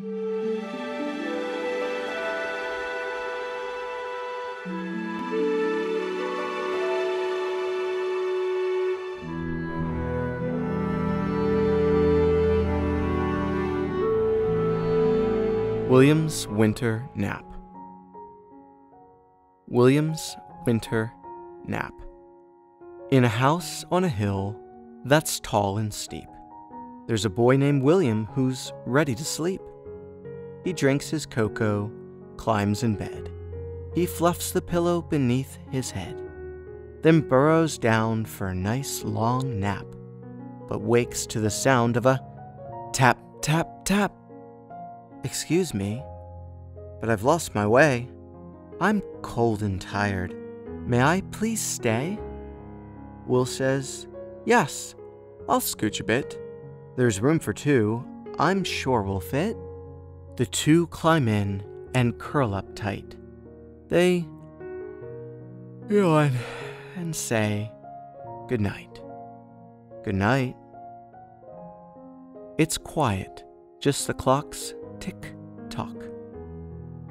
William's Winter Nap. William's Winter Nap. In a house on a hill that's tall and steep, there's a boy named William who's ready to sleep. He drinks his cocoa, climbs in bed. He fluffs the pillow beneath his head, then burrows down for a nice long nap, but wakes to the sound of a tap, tap, tap Excuse me, but I've lost my way. I'm cold and tired. May I please stay? Will says, Yes, I'll scooch a bit. There's room for two. I'm sure we'll fit. The two climb in and curl up tight. They yawn and say, Good night. Good night. It's quiet, just the clocks tick tock.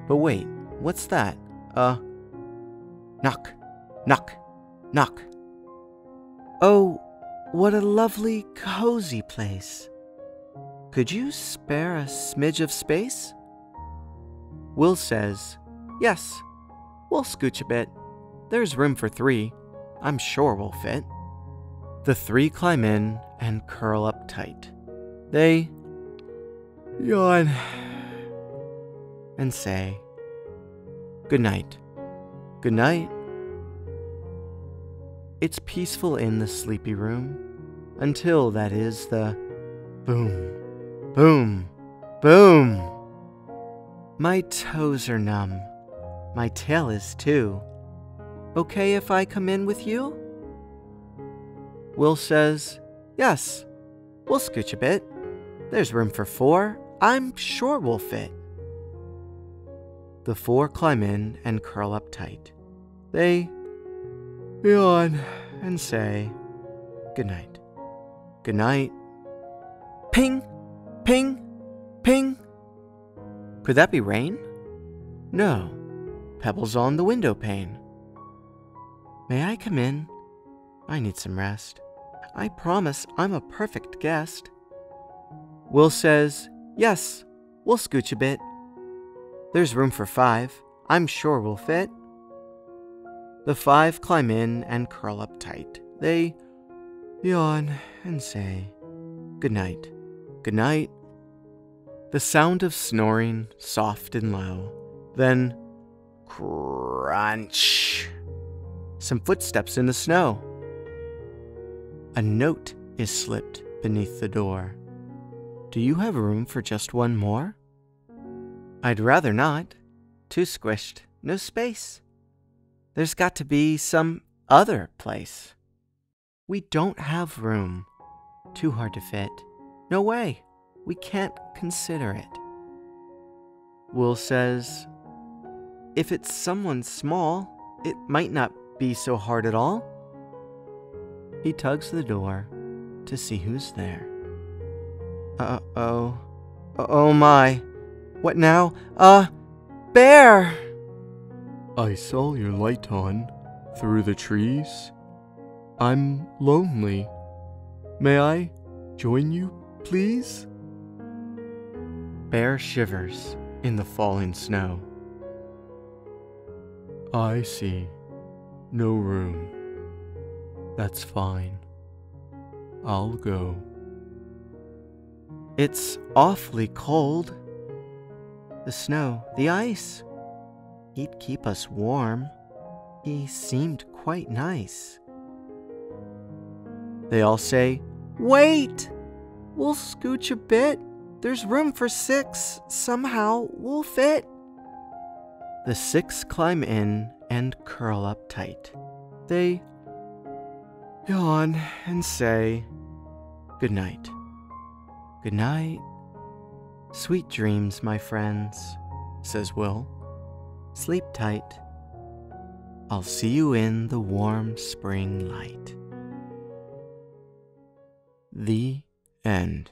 But wait, what's that? Uh, knock, knock, knock. Oh, what a lovely, cozy place. Could you spare a smidge of space? Will says, Yes, we'll scooch a bit. There's room for three. I'm sure we'll fit. The three climb in and curl up tight. They yawn, and say, Good night. Good night. It's peaceful in the sleepy room until that is the boom, boom, boom. My toes are numb. My tail is too. Okay if I come in with you? Will says, Yes, we'll scooch a bit. There's room for four I'm sure we'll fit. The four climb in and curl up tight. They yawn and say, Good night. Good night. Ping, ping, ping. Could that be rain? No, pebbles on the window pane. May I come in? I need some rest. I promise I'm a perfect guest. Will says, Yes, we'll scooch a bit. There's room for five. I'm sure we'll fit. The five climb in and curl up tight. They yawn and say, Good night. Good night. The sound of snoring, soft and low. Then, crunch. Some footsteps in the snow. A note is slipped beneath the door. Do you have room for just one more? I'd rather not. Too squished, no space. There's got to be some other place. We don't have room. Too hard to fit. No way. We can't consider it. Will says, If it's someone small, it might not be so hard at all. He tugs the door to see who's there. Uh oh. Oh my. What now? Uh, bear! I saw your light on through the trees. I'm lonely. May I join you, please? Bear shivers in the falling snow. I see. No room. That's fine. I'll go. It's awfully cold. The snow, the ice. He'd keep us warm. He seemed quite nice. They all say, Wait! We'll scooch a bit. There's room for six. Somehow we'll fit. The six climb in and curl up tight. They yawn and say, Good night. Good night. Sweet dreams, my friends, says Will. Sleep tight. I'll see you in the warm spring light. The end.